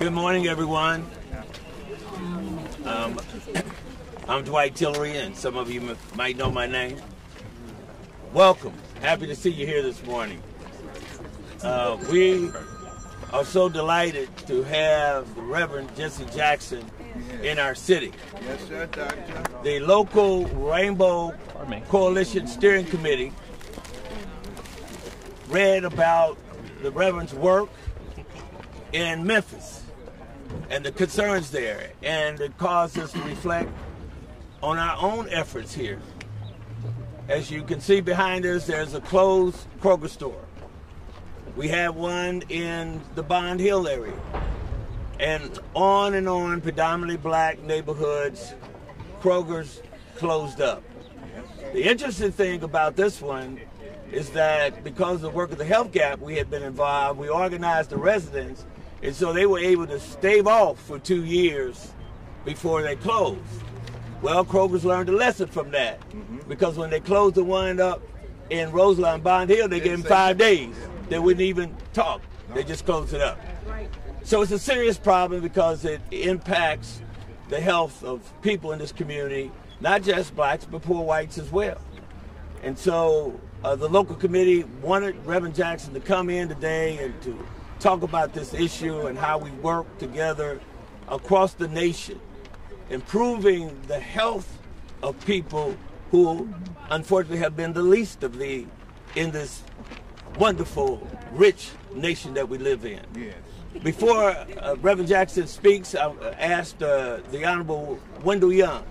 Good morning, everyone. Um, I'm Dwight Tillery, and some of you might know my name. Welcome. Happy to see you here this morning. Uh, we are so delighted to have the Reverend Jesse Jackson in our city. Yes, sir, Doctor. The local Rainbow Coalition Steering Committee read about the Reverend's work in Memphis and the concerns there, and it caused us to reflect on our own efforts here. As you can see behind us, there's a closed Kroger store. We have one in the Bond Hill area. And on and on, predominantly black neighborhoods, Kroger's closed up. The interesting thing about this one is that because of the work of the Health Gap, we had been involved, we organized the residents, and so they were able to stave off for two years before they closed. Well, Kroger's learned a lesson from that mm-hmm. because when they closed the one up in Roselawn Bond Hill, they gave them five days. They wouldn't even talk. They just closed it up. So it's a serious problem because it impacts the health of people in this community, not just blacks, but poor whites as well. And so uh, the local committee wanted Reverend Jackson to come in today and to talk about this issue and how we work together across the nation, improving the health of people who unfortunately have been the least of the in this wonderful, rich nation that we live in. Yes. Before uh, Reverend Jackson speaks, I asked uh, the Honorable Wendell Young,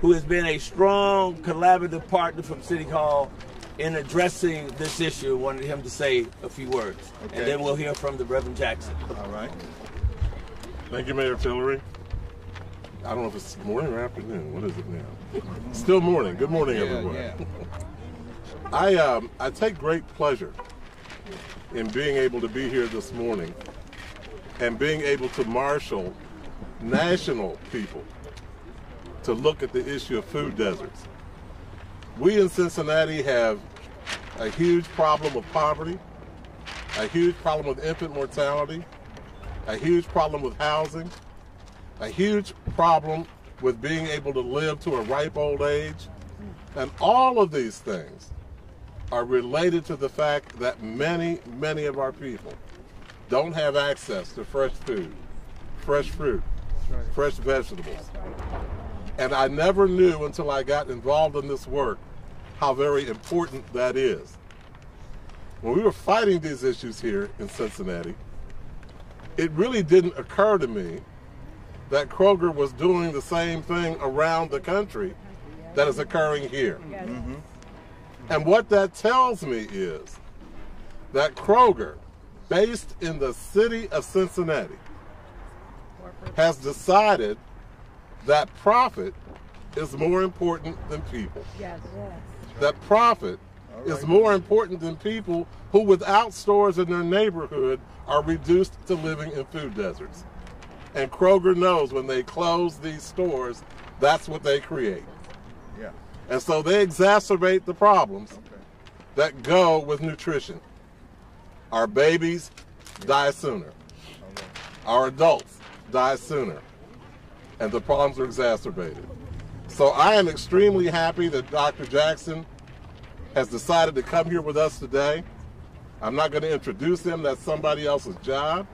who has been a strong collaborative partner from City Hall in addressing this issue, wanted him to say a few words. Okay. And then we'll hear from the Reverend Jackson. All right. Thank you, Mayor Tillery. I don't know if it's morning or afternoon. What is it now? Still morning. Good morning, yeah, everyone. Yeah. I um, I take great pleasure in being able to be here this morning and being able to marshal national people to look at the issue of food deserts. We in Cincinnati have a huge problem of poverty, a huge problem with infant mortality, a huge problem with housing, a huge problem with being able to live to a ripe old age. And all of these things are related to the fact that many, many of our people don't have access to fresh food, fresh fruit, fresh vegetables. And I never knew until I got involved in this work how very important that is. When we were fighting these issues here in Cincinnati, it really didn't occur to me that Kroger was doing the same thing around the country that is occurring here. Mm-hmm. And what that tells me is that Kroger, based in the city of Cincinnati, has decided that profit is more important than people. Yes. That profit right. is more important than people who, without stores in their neighborhood, are reduced to living in food deserts. And Kroger knows when they close these stores, that's what they create. Yeah. And so they exacerbate the problems okay. that go with nutrition. Our babies yeah. die sooner. Our adults die sooner. And the problems are exacerbated. So I am extremely happy that Dr. Jackson has decided to come here with us today. I'm not going to introduce him, that's somebody else's job.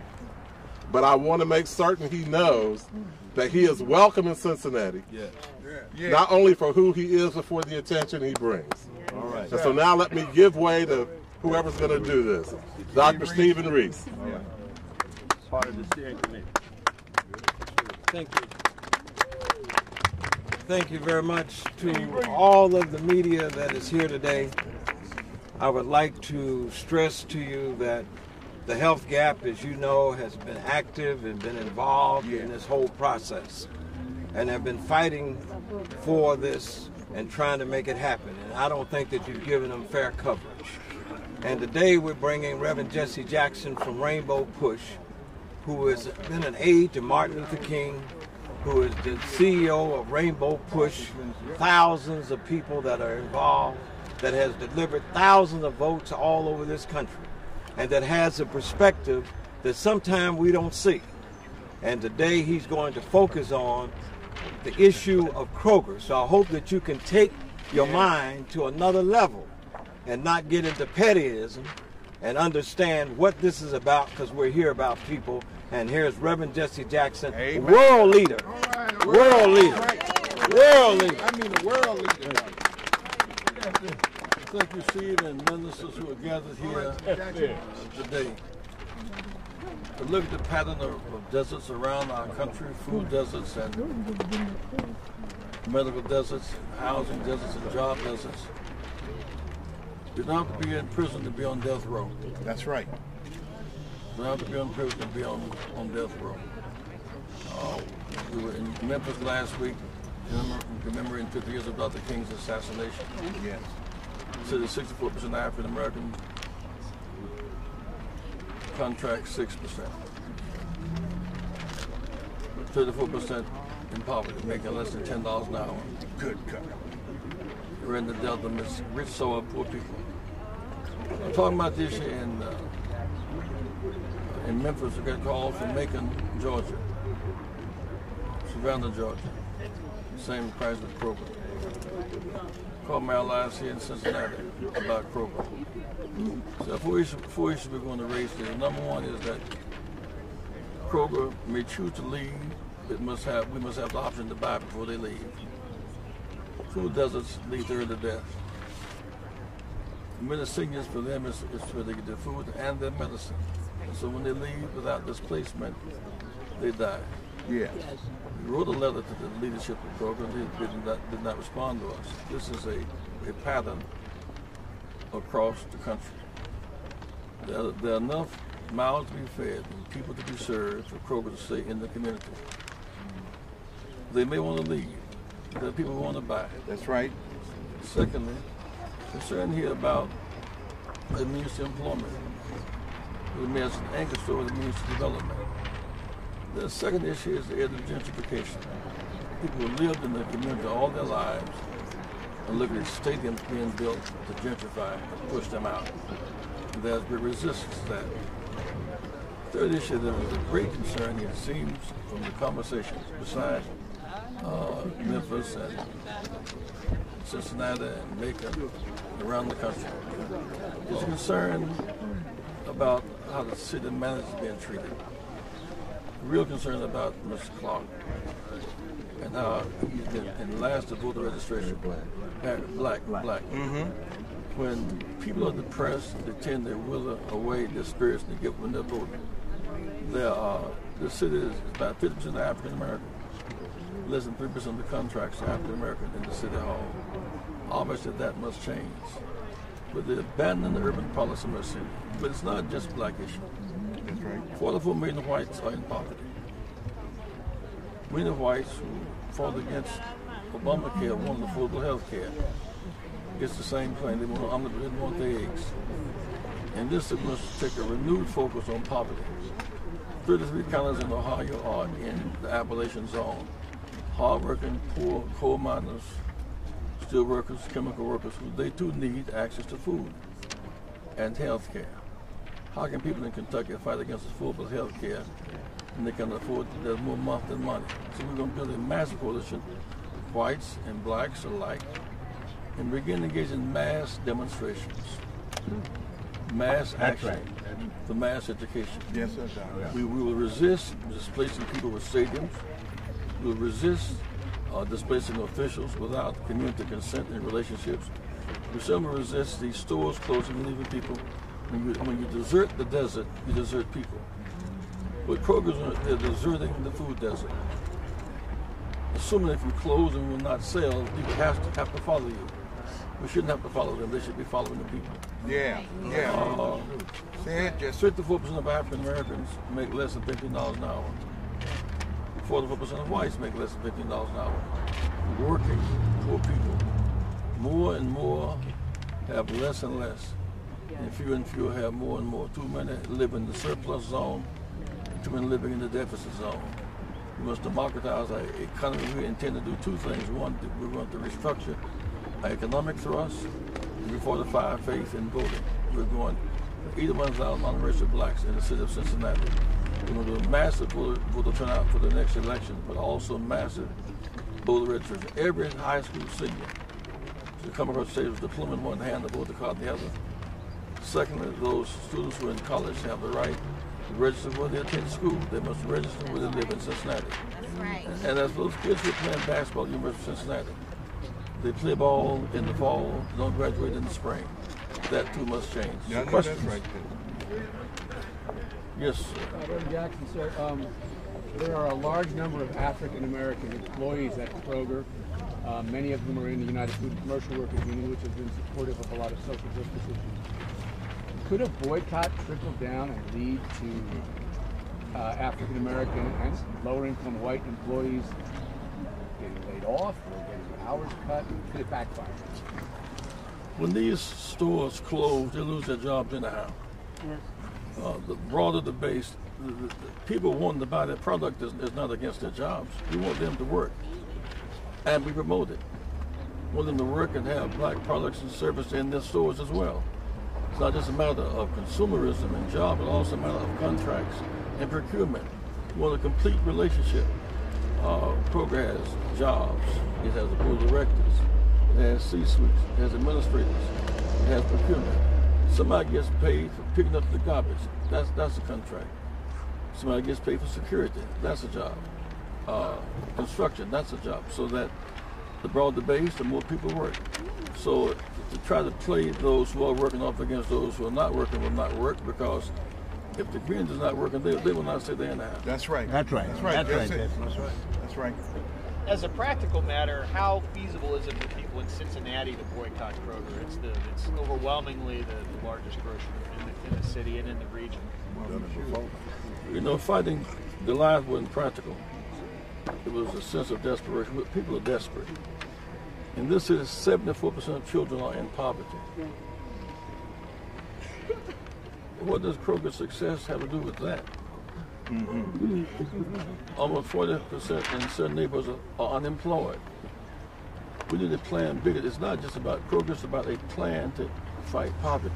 But I want to make certain he knows that he is welcome in Cincinnati. Yes. Yeah. Not only for who he is, but for the attention he brings. All right. And so now let me give way to whoever's going to do this. Dr. Stephen Reese. Yeah. Part of the steering committee. Thank you. Thank you very much to all of the media that is here today. I would like to stress to you that the health gap, as you know, has been active and been involved in this whole process and have been fighting for this and trying to make it happen. And I don't think that you've given them fair coverage. And today we're bringing Reverend Jesse Jackson from Rainbow Push, who has been an aide to Martin Luther King, who is the CEO of Rainbow Push, thousands of people that are involved, that has delivered thousands of votes all over this country and that has a perspective that sometimes we don't see. And today he's going to focus on the issue of Kroger. So I hope that you can take your mind to another level and not get into pettyism and understand what this is about because we're here about people. And here's Reverend Jesse Jackson, Amen. world leader. All right, World leader. Right. World leader. I mean, the world leader. I think you see it in ministers who are gathered here today. To look at the pattern of, of deserts around our country, food deserts and medical deserts, housing deserts and job deserts. You don't have to be in prison to be on death row. That's right. You don't have to be in prison be on, on death row. Uh, we were in Memphis last week, remember- commemorating 50 years of Dr. King's assassination. Yes. So the 64% African American, contract 6%. 34% in poverty, making less than $10 an hour. Good God. We're in the Delta, miss rich, so are poor people. I'm talking about this in, uh, in Memphis. I got a call from Macon, Georgia. Savannah, Georgia. Same as Kroger. Called my allies here in Cincinnati about Kroger. So four issues, four issues we're going to raise here. Number one is that Kroger may choose to leave. It must have we must have the option to buy before they leave. Food deserts lead to early death. Many seniors for them is, is they get their food and their medicine. So when they leave without displacement, they die. Yes. We wrote a letter to the leadership of Kroger. They did not, did not respond to us. This is a, a pattern across the country. There, are- there are enough mouths to be fed and people to be served for Kroger to stay in the community. They may want to leave. There are people who want to buy. That's right. Secondly, concern here about the to employment. Means an anchor store that means to development. The second issue is the area of gentrification. People who lived in the community all their lives and look at stadiums being built to gentrify, and push them out. There's been resistance to that. Third issue, there was a great concern, it seems, from the conversations, besides uh, Memphis and Cincinnati and Macon, around the country. A concern about how the city manager is being treated. Real concern about Mr. Clark and how he's been, and last the voter registration, black, black, black. When people are depressed, they tend to wither away their spirits and they give when they're are, the city is about 50% African American less than 3% of the contracts are African American in the city hall. Obviously, that must change. But the abandoned urban city. But it's not just black issue. That's right. 44 million whites are in poverty. Million whites who fought against Obamacare want affordable health care. It's the same thing. They want, um, they want the eggs. And this must take a renewed focus on poverty. 33 counties in Ohio are in the Appalachian zone. Hardworking, poor coal miners, steel workers, chemical workers, they too need access to food and health care. How can people in Kentucky fight against affordable health care and they can afford, there's more month than money. So we're going to build a massive coalition, whites and blacks alike, and begin to engage in mass demonstrations, mass action for mass education. Yes, sir. We, we will resist displacing people with stadiums. We will resist uh, displacing officials without community consent in relationships. We certainly will resist these stores closing and leaving people. When you, when you desert the desert, you desert people. But Kroger's, they're deserting the food desert. Assuming if you close and we will not sell, people have to, have to follow you. We shouldn't have to follow them. They should be following the people. Yeah. Yeah. Uh, Say it just. 54% of African Americans make less than $15 an hour. 44% of whites make less than $15 an hour. Working poor people. More and more have less and less. And fewer and fewer have more and more. Too many live in the surplus zone, too many living in the deficit zone. We must democratize our economy. We intend to do two things. One, we want to restructure our economic thrust, and we fortify our faith in voting. We're going 81,000 unregistered blacks in the city of Cincinnati. We're going to do a massive voter, voter turnout for the next election, but also massive voter registration. Every high school senior to come across the stage with a diploma in one hand, and the voter card in the other. Secondly, those students who are in college have the right to register where they attend school. They must register where they live in Cincinnati. That's right. And as those kids who are playing basketball at the University of Cincinnati, they play ball in the fall, don't graduate in the spring. That too must change. Yeah, I Questions? that's right. Yes, sir. Uh, Reverend Jackson, sir, um, there are a large number of African American employees at Kroger. Uh, many of them are in the United Food Commercial Workers Union, which has been supportive of a lot of social justice issues. Could a boycott trickle down and lead to uh, African American and lower income white employees getting laid off or getting their hours cut? Could it backfire? When these stores close, they lose their jobs anyhow. Uh, the broader the base, the, the, the people wanting to buy their product is, is not against their jobs. We want them to work and be promoted. We want them to work and have black products and services in their stores as well. It's not just a matter of consumerism and job, but also a matter of contracts and procurement. We want a complete relationship. Uh, has jobs. It has a board of directors. It has C-suites. It has administrators. It has procurement. Somebody gets paid for picking up the garbage. That's that's a contract. Somebody gets paid for security. That's a job. Uh, construction. That's a job. So that the broader the base, the more people work. So to try to play those who are working off against those who are not working will not work because if the Greens is not working, they, they will not stay there in the house. That's right. That's right. That's right. That's That's, right, it. That's right. That's right. As a practical matter, how feasible is it for people in Cincinnati to boycott Kroger? It's the it's overwhelmingly the, the largest grocer in the, in the city and in the region. You know, fighting Goliath wasn't practical. It was a sense of desperation. But people are desperate. In this city, 74% of children are in poverty. What does Kroger's success have to do with that? Almost 40% in certain neighborhoods are, are unemployed. We need a plan bigger. It's not just about Kroger, it's about a plan to fight poverty.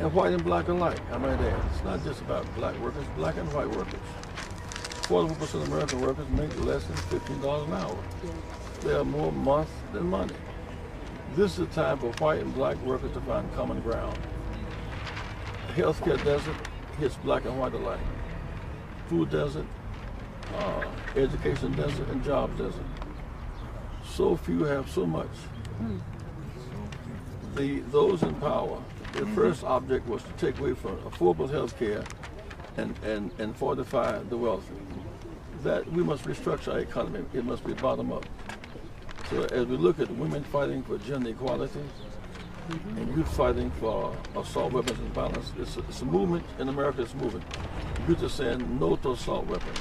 And white and black alike, I might add. It's not just about black workers, black and white workers. 41% of American workers make less than $15 an hour. They are more month than money. This is the time for white and black workers to find common ground. Healthcare desert hits black and white alike. Food desert, uh, education desert, and jobs desert. So few have so much. The those in power, their mm-hmm. first object was to take away from affordable health care and, and, and fortify the wealthy. That we must restructure our economy. It must be bottom up. So as we look at women fighting for gender equality mm-hmm. and youth fighting for assault weapons and violence, it's a, it's a movement in America. It's moving. Youth are saying no to assault weapons.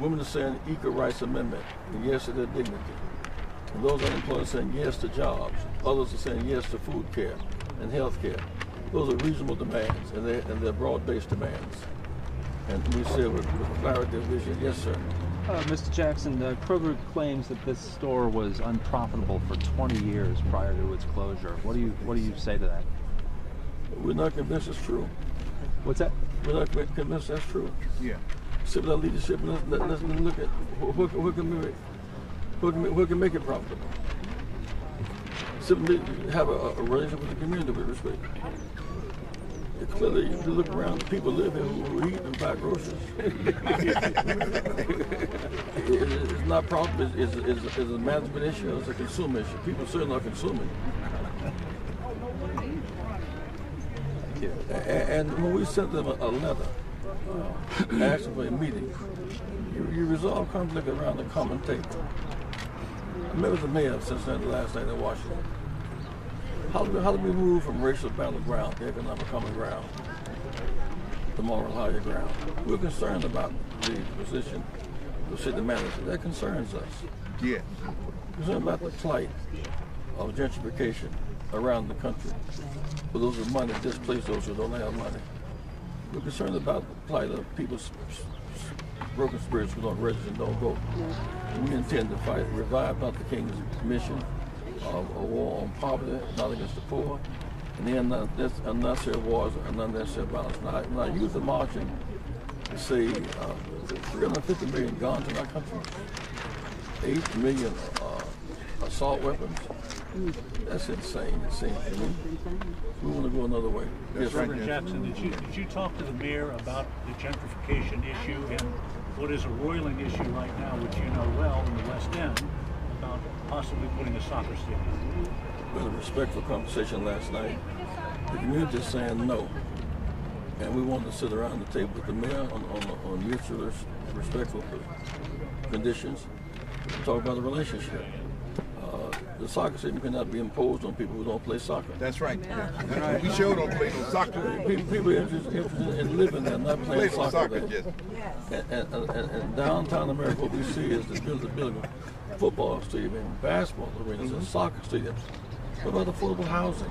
Women are saying equal rights amendment and yes to their dignity. And those unemployed are saying yes to jobs. Others are saying yes to food care and health care. Those are reasonable demands and they're, and they're broad-based demands. And we say with, with clarity of vision, yes, sir. Uh, Mr. Jackson, uh, Kroger claims that this store was unprofitable for 20 years prior to its closure. What do you What do you say to that? We're not convinced it's true. What's that? We're not convinced that's true. Yeah. Sit with our leadership and let's, let, let's look at who, who, who can make who can, who can make it profitable. Simply have a, a relationship with the community with respect. It clearly, if you look around, people live here who, eat and buy groceries. It- it- it's not profitable. It's, it's, it's, it's a management issue. It's a consumer issue. People certainly are consuming. A- And when we sent them a, a letter uh, asking for a meeting, you, you resolve conflict around the common table. With the mayor of Cincinnati last night in Washington. How do, we, how do we move from racial battleground to economic common ground, to moral higher ground? We're concerned about the position of city manager. That concerns us. Yeah. We're concerned about the plight of gentrification around the country. For those with money, displace those who don't have money. We're concerned about the plight of people's broken spirits who don't register don't vote. We intend to fight, revive Dr. King's mission of a war on poverty, not against the poor, and then uh, this unnecessary wars and unnecessary violence. Now, when I use the marching to say uh, 350 million guns in our country, 8 million uh, assault weapons, that's insane, it seems to me. We want to go another way. Yes. Reverend Jackson, did you, did you talk to the mayor about the gentrification issue and what is a roiling issue right now, which you know well in the West End, about possibly putting a soccer stadium? We had a respectful conversation last night. The community is saying no. And we want to sit around the table with the mayor on, on, on mutually respectful conditions talk about the relationship. The soccer stadium cannot be imposed on people who don't play soccer. That's right. That's right. We sure don't play no soccer. People, people are interested, interested in living there, not playing Play soccer. soccer, there. yes. And, and, and, and downtown America, what we see is the building, building a football stadium and basketball arenas and mm-hmm. soccer stadiums. What about affordable housing?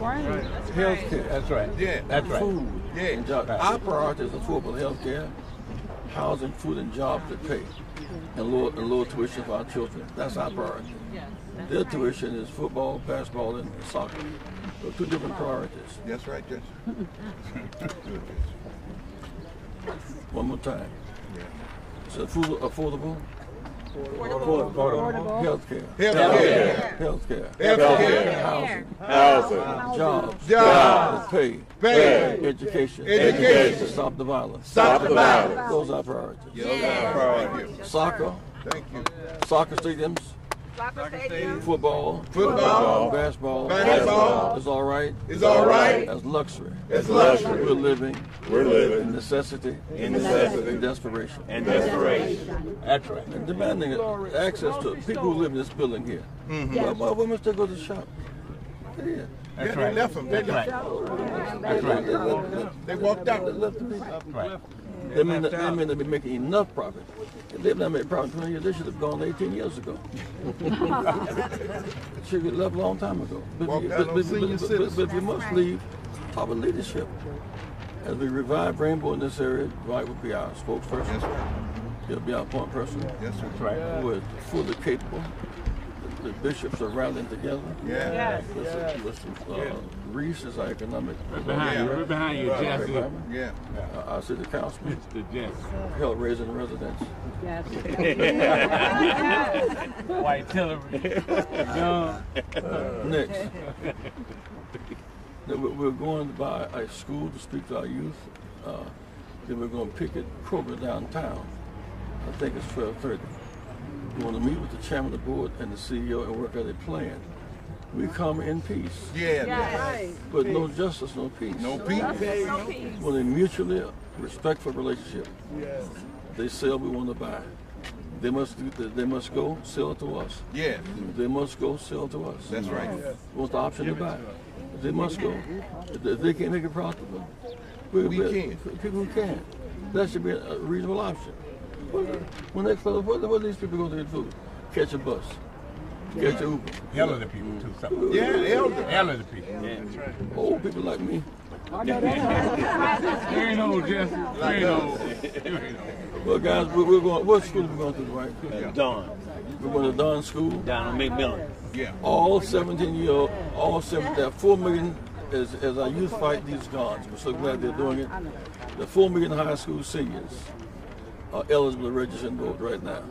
Right. Health care. That's right. Yeah. That's right. Food. Yeah. And jobs. Our priority is affordable health care, housing, food, and jobs that pay, and lower, and lower tuition for our children. That's our priority. Their tuition is football, basketball, and soccer. Those two different priorities. That's right, Judge. One more time. So food affordable, Affordable. health care, Healthcare. health care, Healthcare. housing, Housing. jobs, Jobs. pay, Pay. education, Education. stop the violence. Stop the violence. Those are our priorities. Thank you. Soccer, Thank you. soccer stadiums, football, Football. basketball, Basketball. is all right. It's all right. That's luxury. It's luxury. We're living We're in living necessity In necessity. and desperation. and desperation. That's right. and demanding access to people who live in this building here. Mm-hmm. Why, why, why must they go to the shop? Get in. Yeah, they left them. They left. That's right. Let, let, let, They walked out. let, let the people. They mean, that, they mean to be making enough profit. If they've not made profit 20 years, they should have gone 18 years ago. should have left a long time ago. But, Walked but, but, but, but, but if you must leave, top of leadership. As we revive Rainbow in this area, Dwight will be our spokesperson. That's right. He'll be our point person. Yes, sir. That's right. Who is fully capable. The, the bishops are rallying together. Yeah. Listen, listen, uh, Reese is our economic. behind you. We're behind you, Jeff. Yeah. Uh, our city councilman The Jeff. helped raising residents. Yes. Dwight Tillery. Young. Next. We- We're going to buy a school to speak to our youth. Uh, Then we're going to picket Kroger downtown. I think it's twelve thirty. We want to meet with the chairman of the board and the CEO and work out a plan. We come in peace, Yeah. but no justice, no peace. No peace. No We want a mutually respectful relationship. They sell, we want to buy. They must do, they must go sell it to us. Yeah. They must go sell to us. That's right. We want the option to buy. They must go. If if they can't make it profitable, we, We can. People who can. That should be a reasonable option. When they close, what, what do these people go to get food? Catch a bus. Catch a Uber. Elderly people, too. Some. Yeah, the elder. Elderly people. Old oh, people like me. You ain't old, Jeff. You ain't old. You ain't old. Well, guys, we- we're going. What school are we going to, right? Uh, Dawn, We're going to Don School. down on McMillan. Yeah. All 17 year old, all seven, there are 4 million as, as our youth fight these guns. We're so glad they're doing it. The 4 million high school seniors are eligible to register and vote right now.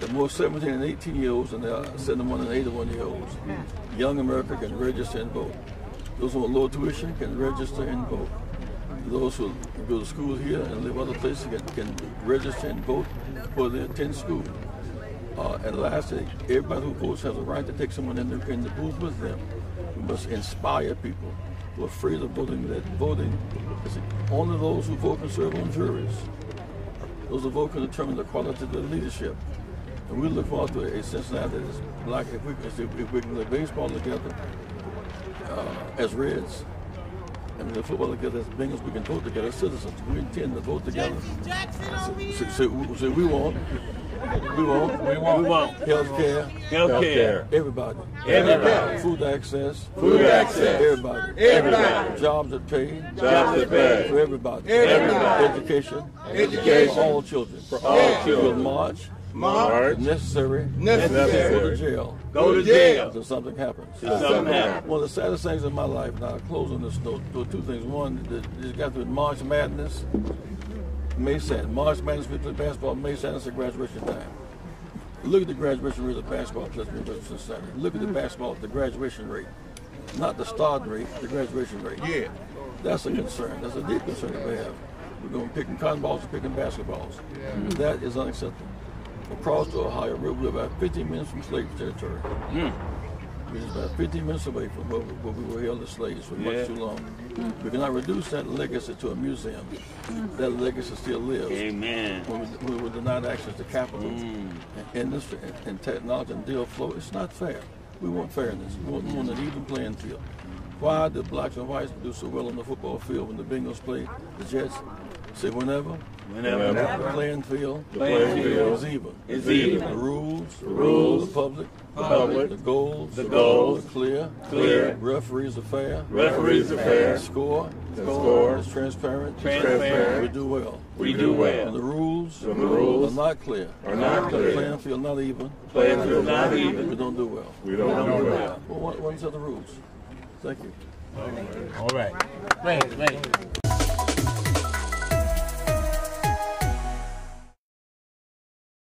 The more 17 and 18 year olds and are 71 and 81 year olds. Young America can register and vote. Those who want low tuition can register and vote. Those who go to school here and live other places can, can register and vote for they attend school. Uh, and lastly, everybody who votes has a right to take someone in the, in the booth with them. We must inspire people who are afraid of voting that voting is only those who vote can serve on juries. Those who vote can determine the quality of the leadership. And we look forward to a Cincinnati that's black. If we, can- if we can play baseball together uh, as Reds, and the football together as Bengals, we can vote together as citizens. We intend to vote together. So, so, so we want, we want, we want, We want health care, health care. everybody. Everybody. Food access. Food access. Everybody. Everybody. Jobs that pay. Jobs that pay. For everybody. Everybody. Education. Education. For all children. For all children. We'll march. March. necessary, Necessary. go to jail. Go to jail. Until something happens. Till something happens. One of the saddest things in my life, now closing this note, two things. One, that it got to March Madness, May 7th. March Madness, we play basketball, May Sadness, at graduation time. Look at the graduation rate of basketball at University Cincinnati. Look at the basketball, the graduation rate. Not the starting rate, the graduation rate. Yeah. That's a concern. That's a deep concern that we have. We're going to picking cotton balls and picking basketballs. That is unacceptable. Across the Ohio River, we're about 15 minutes from slave territory. Hmm. Which is about 15 minutes away from where, we- where we were held as slaves for much too long. We cannot reduce that legacy to a museum. That legacy still lives. Amen. When we, we were denied access to capital, mm. industry, and, and technology and deal flow, it's not fair. We want fairness. We want, we want an even playing field. Why did blacks and whites do so well on the football field when the Bengals played the Jets? Say whenever. Whenever. The playing field. playing field is even. is even. The rules. The rules. The public. public. The goals. The goals. are clear. Clear. Referees are fair. Referees are fair. The score. The score. is transparent. Transparent. We do well. We do well. When the rules. The rules are not clear. are not clear. The playing field not even. Playing field not even. We don't do well. We don't do well. Well, what, what are the rules? Thank you. All right. Wait, wait.